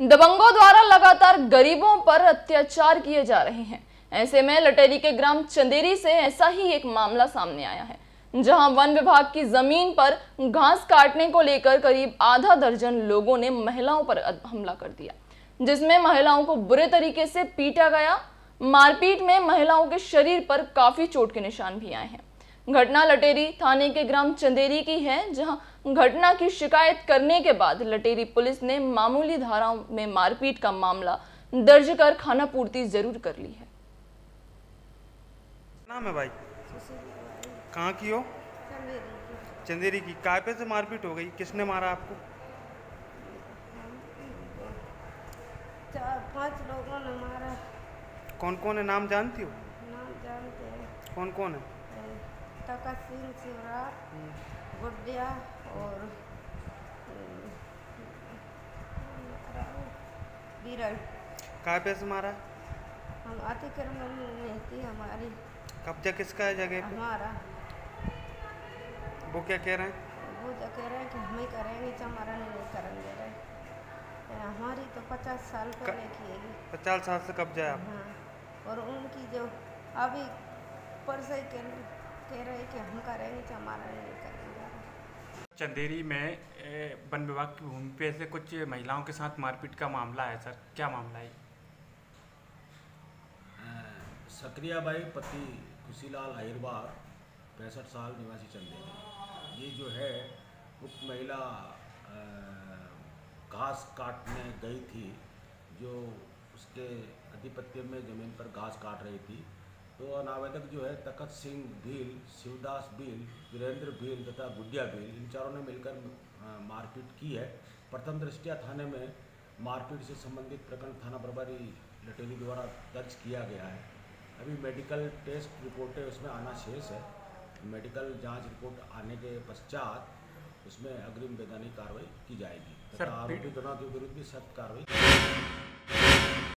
दबंगों द्वारा लगातार गरीबों पर अत्याचार किए जा रहे हैं। ऐसे में लटेरी के ग्राम चंदेरी से ऐसा ही एक मामला सामने आया है, जहाँ वन विभाग की ज़मीन पर घास काटने को लेकर करीब आधा दर्जन लोगों ने महिलाओं पर हमला कर दिया, जिसमें महिलाओं को बुरे तरीके से पीटा गया। मारपीट में महिलाओं के शरीर पर काफ़ी चोट के निशान भी आए हैं। घटना लटेरी थाने के ग्राम चंदेरी की है जहाँ घटना की शिकायत करने के बाद लटेरी पुलिस ने मामूली धाराओं में मारपीट का मामला दर्ज कर खाना पूर्ति ज़रूर कर ली है। नाम है भाई? कहाँ की हो? चंदेरी की। काय पे से मारपीट हो गई? किसने मारा आपको? पाँच लोगों ने मारा। कौन कौन है? नाम जानती हो? नाम जानते हैं। कौन कौन है तका सिंह शिवराज गुड्डिया और बीरल काय पे से मारा हम अतिक्रमण थी हमारी। कब्जा किसका है जगह हमारा। वो क्या कह रहे हैं? वो जो कह रहे हैं कि हम ही करेंगे चमारा नहीं करेंगे रहे हमारी तो पचास साल पहले की है। पचास साल से कब्जा है हाँ और उनकी जो अभी परसे के कह रहे कि हम करेंगे तो हमारा नहीं करेंगे चंदेरी में वन विभाग की भूमि पे से कुछ महिलाओं के साथ मारपीट का मामला है सर? क्या मामला है? सक्रियाबाई पति खुशीलाल अहिरवार पैंसठ साल निवासी चंदेरी। ये जो है उक्त महिला घास काटने गई थी जो उसके अधिपत्य में ज़मीन पर घास काट रही थी। तो अनावेदक जो है तखत सिंह भील शिवदास भील वीरेंद्र भील तथा गुडिया भील इन चारों ने मिलकर मारपीट की है। प्रथम दृष्टिया थाने में मारपीट से संबंधित प्रकरण थाना प्रभारी लटेली द्वारा दर्ज किया गया है। अभी मेडिकल टेस्ट रिपोर्टें उसमें आना शेष है। मेडिकल जाँच रिपोर्ट आने के पश्चात उसमें अग्रिम वैधानिक कार्रवाई की जाएगी तथा आरोपी गणों के विरुद्ध भी सख्त कार्रवाई